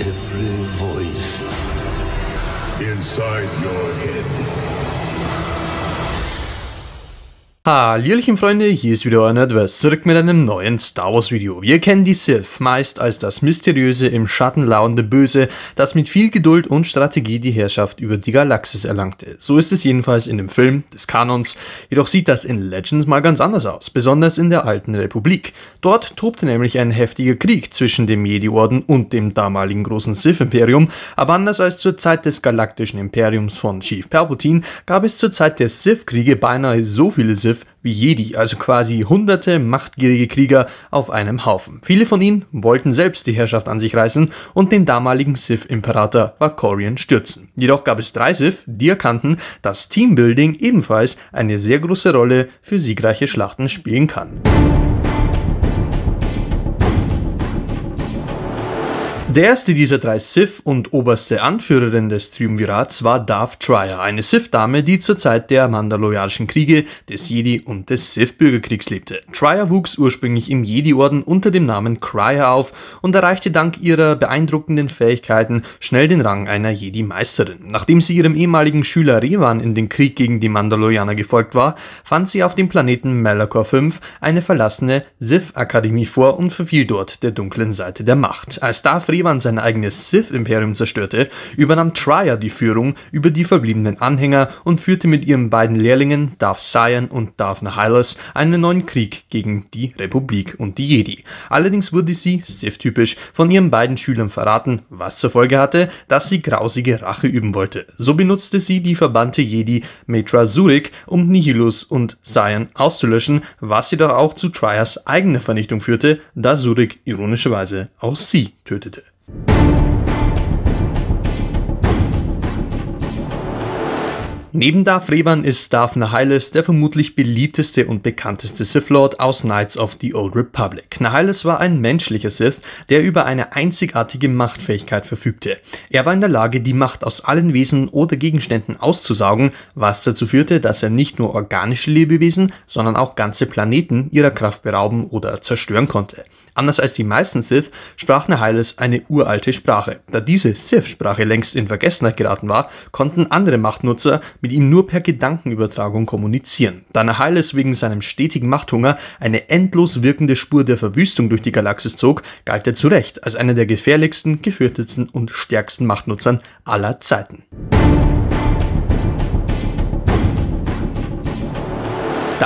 every voice inside your Hallöchen Freunde, hier ist wieder euer Nerdverse, zurück mit einem neuen Star Wars Video. Wir kennen die Sith meist als das mysteriöse, im Schatten lauernde Böse, das mit viel Geduld und Strategie die Herrschaft über die Galaxis erlangte. So ist es jedenfalls in dem Film des Kanons, jedoch sieht das in Legends mal ganz anders aus, besonders in der alten Republik. Dort tobte nämlich ein heftiger Krieg zwischen dem Jedi-Orden und dem damaligen großen Sith-Imperium, aber anders als zur Zeit des galaktischen Imperiums von Chief Palpatine gab es zur Zeit der Sith-Kriege beinahe so viele Sith Sith wie Jedi, also quasi hunderte machtgierige Krieger auf einem Haufen. Viele von ihnen wollten selbst die Herrschaft an sich reißen und den damaligen Sith-Imperator Vakorian stürzen. Jedoch gab es drei Sith, die erkannten, dass Teambuilding ebenfalls eine sehr große Rolle für siegreiche Schlachten spielen kann. Der erste dieser drei Sith und oberste Anführerin des Triumvirats war Darth Trier, eine Sith-Dame, die zur Zeit der Mandalorianischen Kriege, des Jedi und des Sith-Bürgerkriegs lebte. Trier wuchs ursprünglich im Jedi-Orden unter dem Namen Cryer auf und erreichte dank ihrer beeindruckenden Fähigkeiten schnell den Rang einer Jedi-Meisterin. Nachdem sie ihrem ehemaligen Schüler Revan in den Krieg gegen die Mandalorianer gefolgt war, fand sie auf dem Planeten Malachor 5 eine verlassene Sith-Akademie vor und verfiel dort der dunklen Seite der Macht. Als Darth Revan Revan sein eigenes Sith-Imperium zerstörte, übernahm Trier die Führung über die verbliebenen Anhänger und führte mit ihren beiden Lehrlingen Darth Sion und Darth Nihilus einen neuen Krieg gegen die Republik und die Jedi. Allerdings wurde sie, Sith-typisch, von ihren beiden Schülern verraten, was zur Folge hatte, dass sie grausige Rache üben wollte. So benutzte sie die verbannte Jedi Metra Zurich, um Nihilus und Sion auszulöschen, was jedoch auch zu Triers eigener Vernichtung führte, da Zurich ironischerweise auch sie tötete. Neben Darth Revan ist Darth Nihilus der vermutlich beliebteste und bekannteste Sith Lord aus Knights of the Old Republic. Nihilus war ein menschlicher Sith, der über eine einzigartige Machtfähigkeit verfügte. Er war in der Lage, die Macht aus allen Wesen oder Gegenständen auszusaugen, was dazu führte, dass er nicht nur organische Lebewesen, sondern auch ganze Planeten ihrer Kraft berauben oder zerstören konnte. Anders als die meisten Sith sprach Nihilus eine uralte Sprache. Da diese Sith-Sprache längst in Vergessenheit geraten war, konnten andere Machtnutzer mit ihm nur per Gedankenübertragung kommunizieren. Da Nihilus wegen seinem stetigen Machthunger eine endlos wirkende Spur der Verwüstung durch die Galaxis zog, galt er zu Recht als einer der gefährlichsten, gefürchtetsten und stärksten Machtnutzern aller Zeiten.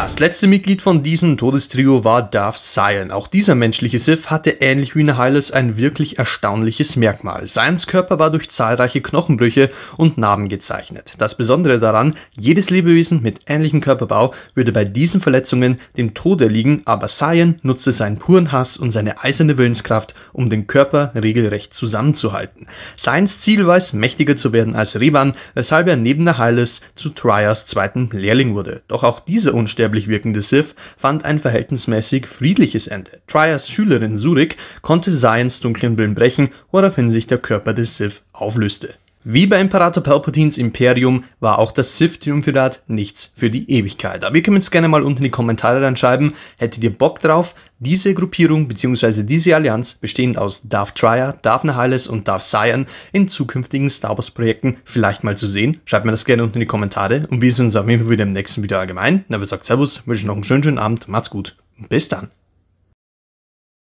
Das letzte Mitglied von diesem Todestrio war Darth Sion. Auch dieser menschliche Sith hatte ähnlich wie Nihilus ein wirklich erstaunliches Merkmal. Sions Körper war durch zahlreiche Knochenbrüche und Narben gezeichnet. Das Besondere daran, jedes Lebewesen mit ähnlichem Körperbau würde bei diesen Verletzungen dem Tod erliegen, aber Sion nutzte seinen puren Hass und seine eiserne Willenskraft, um den Körper regelrecht zusammenzuhalten. Sions Ziel war es, mächtiger zu werden als Revan, weshalb er neben Nihilus zu Trias zweiten Lehrling wurde. Doch auch dieser Unsterbliche unsterblich wirkende Sith fand ein verhältnismäßig friedliches Ende. Trias Schülerin Surik konnte Sions dunklen Willen brechen, woraufhin sich der Körper des Sith auflöste. Wie bei Imperator Palpatines Imperium war auch das Sith-Triumvirat nichts für die Ewigkeit. Aber ihr könnt es gerne mal unten in die Kommentare reinschreiben, hättet ihr Bock drauf, diese Gruppierung bzw. diese Allianz, bestehend aus Darth Trier, Darth Nihilus und Darth Sion, in zukünftigen Star Wars Projekten vielleicht mal zu sehen? Schreibt mir das gerne unten in die Kommentare und wir sehen uns auf jeden Fall wieder im nächsten Video allgemein. Na, wir sagt Servus, wünsche noch einen schönen, schönen Abend, macht's gut und bis dann.